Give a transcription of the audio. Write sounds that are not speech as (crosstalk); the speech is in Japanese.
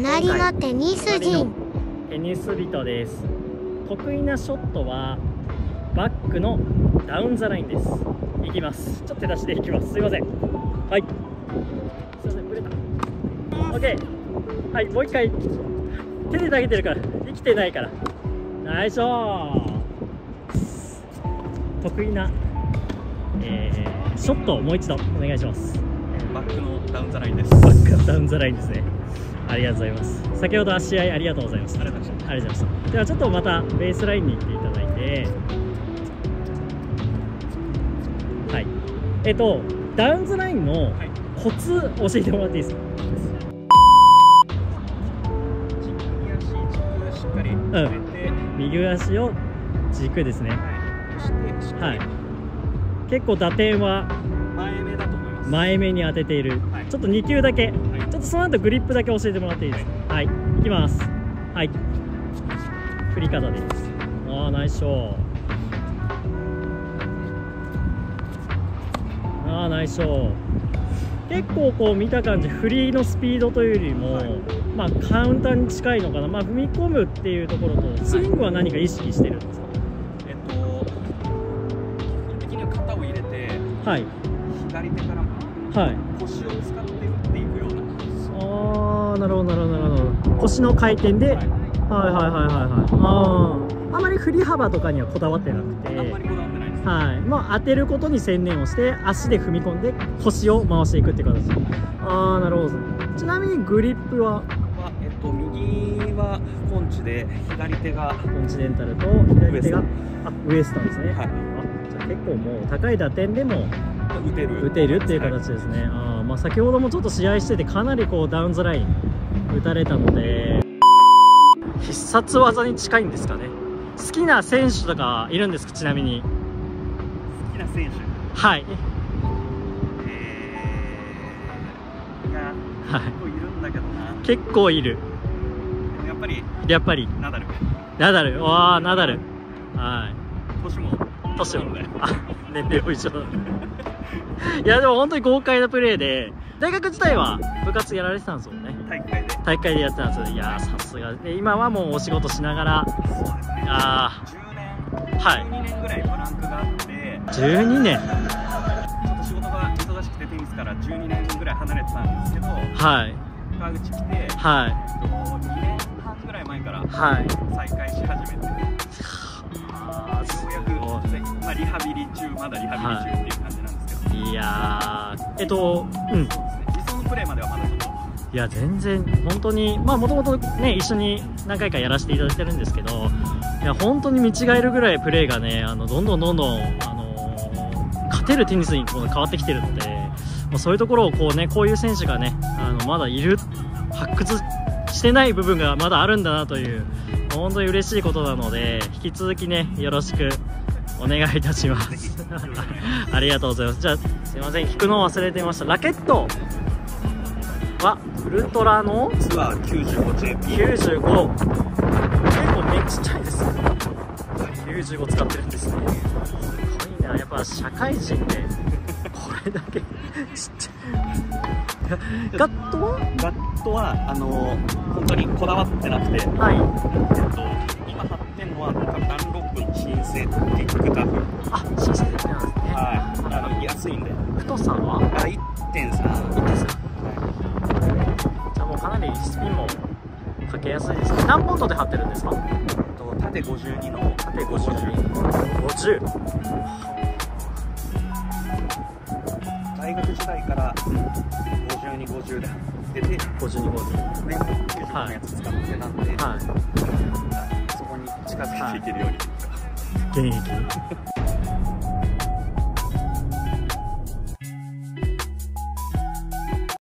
隣のテニス人。テニス人。です得意なショットはバックのダウンザラインです。いきます。ちょっと手出しでいきます。すいません。はい。すいません。ブレた。OK はい。もう一回。手で投げてるから。生きてないから。ナイスショー。得意な、えー、ショットをもう一度お願いします。バックのダウンザラインです。バックのダウンザラインですねありがとうございます。先ほどは試合ありがとうございましたありがとうございました。ではちょっとまたベースラインに行っていただいて。はい。えっとダウンズラインのはいコツ教えてもらっていいですか？右足軸しっかり止めて、右足を軸ですね。はい、結構打点は前目だと思います。前目に当てている、はい。ちょっと2球だけょっとその後グリップだけ教えてもらっていいですか？はい、い、きます。はい。振り方です。ああナイスショー。ああナイスショー。結構こう見た感じフリーのスピードというよりも、はい。まあカウンターに近いのかな。まあ踏み込むっていうところとスイングは何か意識してるんですえっと、基本的には肩を入れて、かはい。左手からはい。腰を使って打っていくような。ああなるほどなるほどなるほど。腰の回転で、はいはいはいはいはい。はいあああまり振り幅とかにはこだわってなくて。はい。まあ当てることに専念をして足で踏み込んで腰を回していくっていう形。ああなるほど。ちなみにグリップは？はえっと右はコンチで左手がコンチネンタルと左手がウエあウエスタンですね、はい。あじゃあ結構もう高い打点でも打てる。打てるっていう形ですね、あーまあ、先ほどもちょっと試合しててかなりこうダウンズライン打たれたので必殺技に近いんですかね。好きな選手とかいるんですか？ちなみに。好きな選手。はい。えー、いやはい。結構いるんだけどな。結構いる。やっぱりやっぱり。ナダル。ナダル。わあナダル。はい。年も。年も。ね。あ年齢も一緒だ (laughs) いやでも本当に豪快なプレーで大学時代は部活やられてたんですよね。大会で。大会でやってたんですよ。いやーさすが。で今はもうお仕事しながらそうですね。あ10年、はい。12年ぐらいブランクがあって、あ12年。ちょっと仕事が忙しくてテニスから12年ぐらい離れてたんですけど、はい。川口来て、はい。2年半ぐらい前からはい。再開し始めて、よあーうやく、でまあ、リハビリ中、まだリハビリ中っていう感じなんですけど、いやーえっとうん。そうですね、理想のプレーまではまだちょっと、いや全然本当にまあもともとね一緒に何回かやらせていただいてるんですけどいや本当に見違えるぐらいプレーがねあのどんどんどんどん、あのー勝てるテニスにこう変わってきてるので、まあ、そういうところをこうねこういう選手がねあのまだいる発掘してない部分がまだあるんだなという本当に嬉しいことなので引き続きねよろしくお願いいたします。ありがとうございます。じゃあすいません。引くのを忘れてました。ラケットはウルトラのツアー 95JP、95結構めっちっちゃいですよ95使ってるんですね。すごいな。やっぱ社会人でこれだけちっちゃい。ガットは？ガットはあの本当にこだわってなくて、はい。えっと、今貼ってるのはダンロップの新生ティックタフ、あ新鮮。なんですねはい、あの安いんで、太さはあ1.3。いいですかじゃあもうかなりスピンもかけやすいです。ね何ポンドで貼ってるんですか？と縦52の縦50 50大学時代から52、50で。出て、52 50年95のやつ使ってたんで、はい。そこに近づいていけるように、Thank you.